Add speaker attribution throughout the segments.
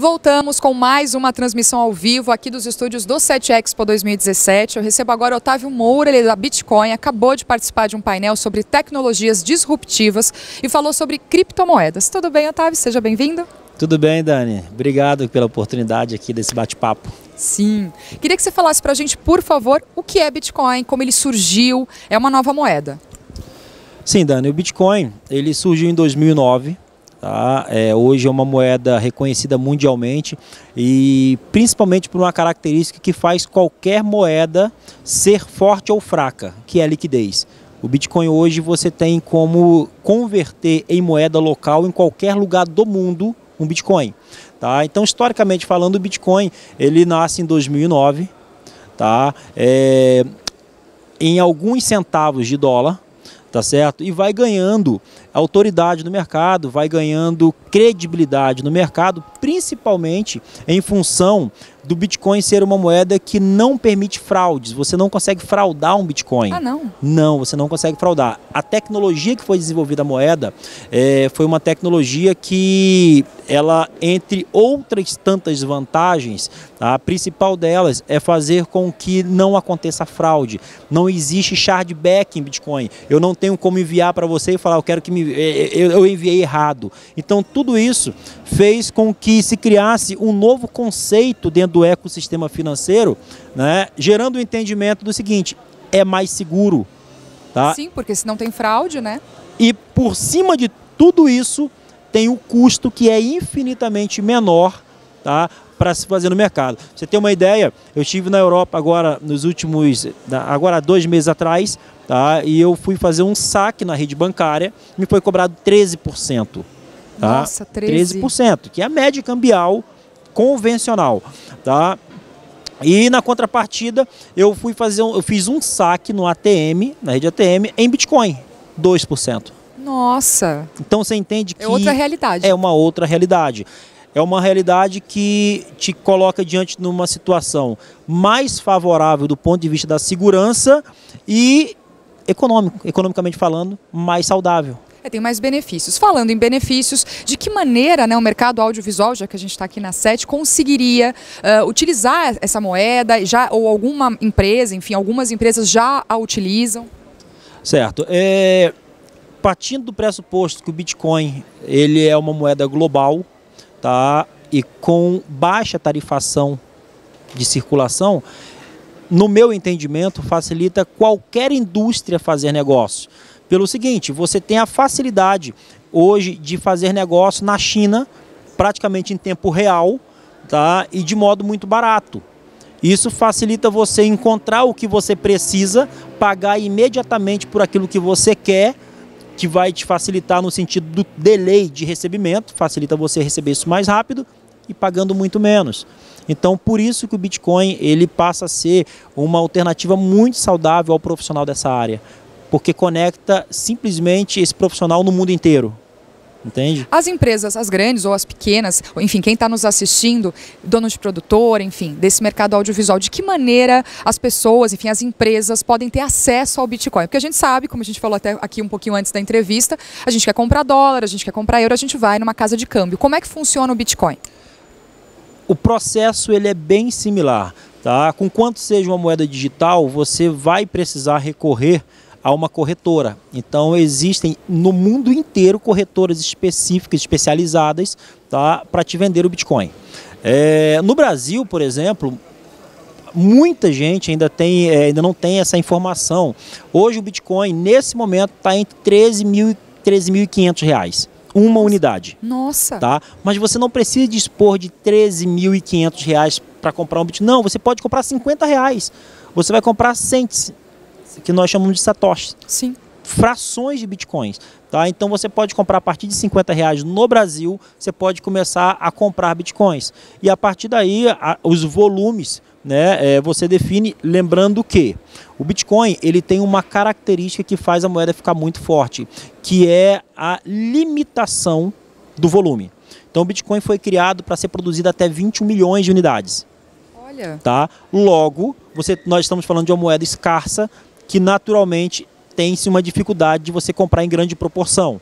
Speaker 1: Voltamos com mais uma transmissão ao vivo aqui dos estúdios do 7 Expo 2017. Eu recebo agora Otávio Moura, ele é da Bitcoin, acabou de participar de um painel sobre tecnologias disruptivas e falou sobre criptomoedas. Tudo bem, Otávio? Seja bem-vindo.
Speaker 2: Tudo bem, Dani. Obrigado pela oportunidade aqui desse bate-papo.
Speaker 1: Sim. Queria que você falasse para a gente, por favor, o que é Bitcoin, como ele surgiu, é uma nova moeda.
Speaker 2: Sim, Dani, o Bitcoin ele surgiu em 2009 Tá? É, hoje é uma moeda reconhecida mundialmente e principalmente por uma característica que faz qualquer moeda ser forte ou fraca, que é a liquidez. O Bitcoin hoje você tem como converter em moeda local em qualquer lugar do mundo um Bitcoin. Tá? Então, historicamente falando, o Bitcoin ele nasce em 2009, tá? É, em alguns centavos de dólar, tá certo? E vai ganhando autoridade no mercado, vai ganhando credibilidade no mercado, principalmente em função do Bitcoin ser uma moeda que não permite fraudes. Você não consegue fraudar um Bitcoin.
Speaker 1: Ah, não?
Speaker 2: Não, você não consegue fraudar. A tecnologia que foi desenvolvida a moeda é, foi uma tecnologia que ela, entre outras tantas vantagens, a principal delas é fazer com que não aconteça fraude. Não existe chargeback em Bitcoin. Eu não tenho como enviar para você e falar, eu quero que me, é, é, eu enviei errado. Então tudo isso fez com que se criasse um novo conceito dentro do ecossistema financeiro, né, gerando o entendimento do seguinte: é mais seguro. Tá?
Speaker 1: Sim, porque se não tem fraude, né?
Speaker 2: E por cima de tudo isso, tem o custo que é infinitamente menor tá, para se fazer no mercado. Você tem uma ideia? Eu estive na Europa agora nos últimos, agora dois meses atrás, tá, e eu fui fazer um saque na rede bancária, me foi cobrado 13%.
Speaker 1: Tá? Nossa, 13.
Speaker 2: 13%, que é a média cambial convencional, tá? E na contrapartida, eu fui fazer um, eu fiz um saque no ATM, na rede ATM, em Bitcoin, 2%.
Speaker 1: Nossa.
Speaker 2: Então você entende que
Speaker 1: é outra realidade.
Speaker 2: É uma outra realidade. É uma realidade que te coloca diante de uma situação mais favorável do ponto de vista da segurança e econômico, economicamente falando, mais saudável.
Speaker 1: É, tem mais benefícios. Falando em benefícios, de que maneira né, o mercado audiovisual, já que a gente está aqui na SET, conseguiria uh, utilizar essa moeda, já, ou alguma empresa, enfim, algumas empresas já a utilizam?
Speaker 2: Certo. É, partindo do pressuposto que o Bitcoin ele é uma moeda global, tá? E com baixa tarifação de circulação, no meu entendimento, facilita qualquer indústria fazer negócio. Pelo seguinte, você tem a facilidade hoje de fazer negócio na China, praticamente em tempo real, tá? E de modo muito barato. Isso facilita você encontrar o que você precisa, pagar imediatamente por aquilo que você quer, que vai te facilitar no sentido do delay de recebimento, facilita você receber isso mais rápido e pagando muito menos. Então, por isso que o Bitcoin ele passa a ser uma alternativa muito saudável ao profissional dessa área, porque conecta simplesmente esse profissional no mundo inteiro. Entende?
Speaker 1: As empresas, as grandes ou as pequenas, enfim, quem está nos assistindo, dono de produtor, enfim, desse mercado audiovisual, de que maneira as pessoas, enfim, as empresas podem ter acesso ao Bitcoin? Porque a gente sabe, como a gente falou até aqui um pouquinho antes da entrevista, a gente quer comprar dólar, a gente quer comprar euro, a gente vai numa casa de câmbio. Como é que funciona o Bitcoin?
Speaker 2: O processo ele é bem similar, tá? Com quanto seja uma moeda digital, você vai precisar recorrer a uma corretora. Então existem no mundo inteiro corretoras específicas, especializadas, tá, para te vender o Bitcoin. É, no Brasil, por exemplo, muita gente ainda, tem, é, ainda não tem essa informação. Hoje o Bitcoin, nesse momento, está entre 13 mil e 13.500 reais. Uma unidade.
Speaker 1: Nossa!
Speaker 2: Tá? Mas você não precisa dispor de 13.500 reais para comprar um Bitcoin. Não, você pode comprar 50 reais. Você vai comprar cents que nós chamamos de satoshi.
Speaker 1: Sim.
Speaker 2: Frações de bitcoins. Tá? Então você pode comprar a partir de 50 reais no Brasil, você pode começar a comprar bitcoins. E a partir daí, a, os volumes, né, é, você define, lembrando que o Bitcoin ele tem uma característica que faz a moeda ficar muito forte, que é a limitação do volume. Então o Bitcoin foi criado para ser produzido até 21 milhões de unidades.
Speaker 1: Olha.
Speaker 2: Tá? Logo, você, nós estamos falando de uma moeda escassa que naturalmente tem-se uma dificuldade de você comprar em grande proporção.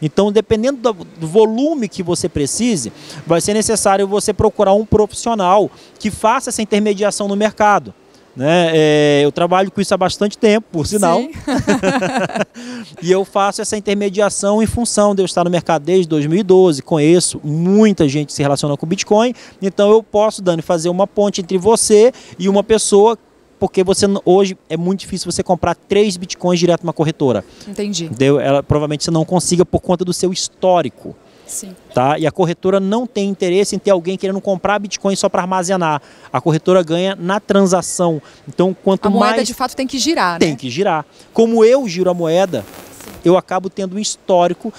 Speaker 2: Então, dependendo do, volume que você precise, vai ser necessário você procurar um profissional que faça essa intermediação no mercado. Né? É, eu trabalho com isso há bastante tempo, por sinal. e eu faço essa intermediação em função de eu estar no mercado desde 2012. Conheço muita gente que se relaciona com Bitcoin. Então eu posso, Dani, fazer uma ponte entre você e uma pessoa porque você hoje é muito difícil você comprar três bitcoins direto numa corretora.
Speaker 1: Entendi.
Speaker 2: Entendeu? Ela provavelmente você não consiga por conta do seu histórico.
Speaker 1: Sim.
Speaker 2: Tá? E a corretora não tem interesse em ter alguém querendo comprar Bitcoin só para armazenar. A corretora ganha na transação. Então, quanto mais.
Speaker 1: A moeda de fato tem que girar,
Speaker 2: Tem
Speaker 1: né?
Speaker 2: que girar. Como eu giro a moeda, Sim. eu acabo tendo um histórico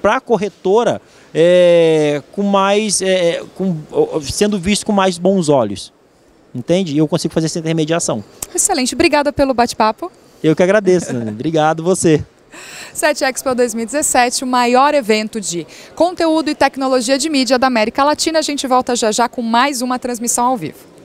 Speaker 2: para a corretora é, com mais. É, com, sendo visto com mais bons olhos. Entende? E eu consigo fazer essa intermediação.
Speaker 1: Excelente. Obrigada pelo bate-papo.
Speaker 2: Eu que agradeço. Obrigado você.
Speaker 1: 7 Expo 2017, o maior evento de conteúdo e tecnologia de mídia da América Latina. A gente volta já já com mais uma transmissão ao vivo.